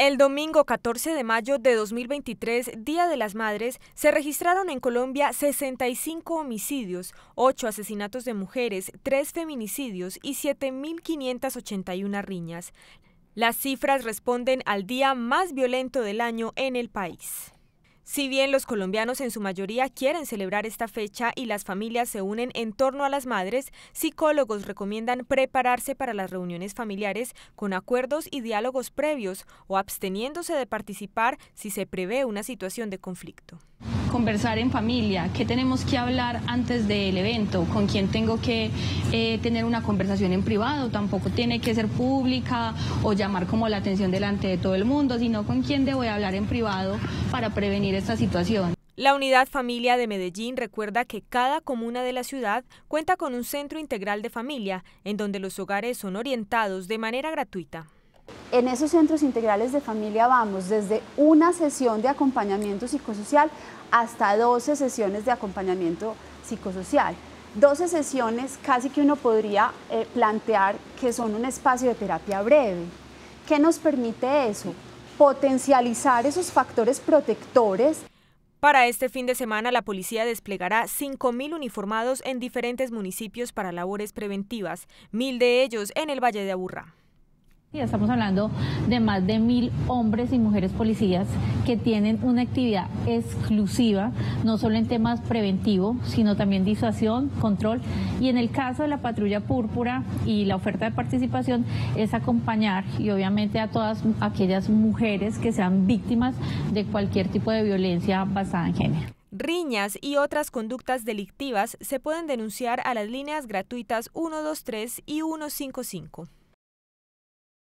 El domingo 14 de mayo de 2023, Día de las Madres, se registraron en Colombia 65 homicidios, 8 asesinatos de mujeres, 3 feminicidios y 7.581 riñas. Las cifras responden al día más violento del año en el país. Si bien los colombianos en su mayoría quieren celebrar esta fecha y las familias se unen en torno a las madres, psicólogos recomiendan prepararse para las reuniones familiares con acuerdos y diálogos previos o absteniéndose de participar si se prevé una situación de conflicto conversar en familia, qué tenemos que hablar antes del evento, con quién tengo que eh, tener una conversación en privado, tampoco tiene que ser pública o llamar como la atención delante de todo el mundo, sino con quién debo hablar en privado para prevenir esta situación. La Unidad Familia de Medellín recuerda que cada comuna de la ciudad cuenta con un centro integral de familia, en donde los hogares son orientados de manera gratuita. En esos centros integrales de familia vamos desde una sesión de acompañamiento psicosocial hasta 12 sesiones de acompañamiento psicosocial. 12 sesiones casi que uno podría eh, plantear que son un espacio de terapia breve. ¿Qué nos permite eso? Potencializar esos factores protectores para este fin de semana, la policía desplegará 5.000 uniformados en diferentes municipios para labores preventivas, mil de ellos en el Valle de Aburrá. Estamos hablando de más de mil hombres y mujeres policías que tienen una actividad exclusiva, no solo en temas preventivos, sino también disuasión, control. Y en el caso de la patrulla púrpura y la oferta de participación es acompañar y obviamente a todas aquellas mujeres que sean víctimas de cualquier tipo de violencia basada en género. Riñas y otras conductas delictivas se pueden denunciar a las líneas gratuitas 123 y 155.